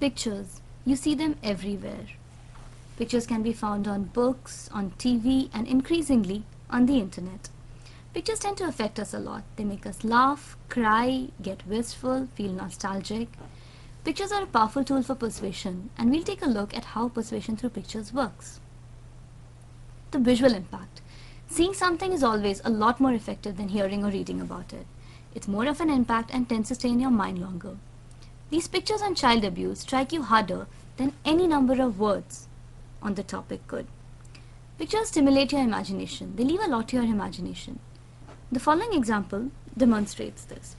Pictures. You see them everywhere. Pictures can be found on books, on TV, and increasingly on the internet. Pictures tend to affect us a lot. They make us laugh, cry, get wistful, feel nostalgic. Pictures are a powerful tool for persuasion, and we'll take a look at how persuasion through pictures works. The visual impact. Seeing something is always a lot more effective than hearing or reading about it. It's more of an impact and tends to stay in your mind longer. These pictures on child abuse strike you harder than any number of words on the topic could. Pictures stimulate your imagination. They leave a lot to your imagination. The following example demonstrates this.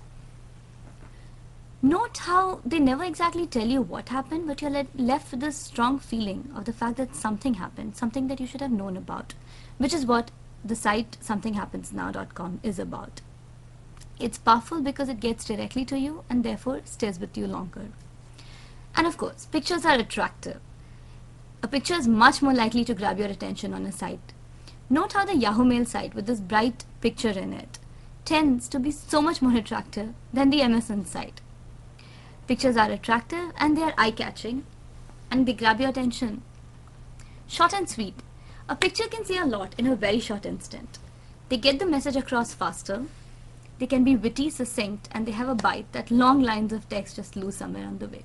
Note how they never exactly tell you what happened, but you're le left with this strong feeling of the fact that something happened, something that you should have known about, which is what the site somethinghappensnow.com is about. It's powerful because it gets directly to you and therefore stays with you longer. And of course, pictures are attractive. A picture is much more likely to grab your attention on a site. Note how the Yahoo Mail site with this bright picture in it tends to be so much more attractive than the MSN site. Pictures are attractive and they are eye-catching and they grab your attention. Short and sweet. A picture can say a lot in a very short instant. They get the message across faster they can be witty, succinct, and they have a bite that long lines of text just lose somewhere on the way.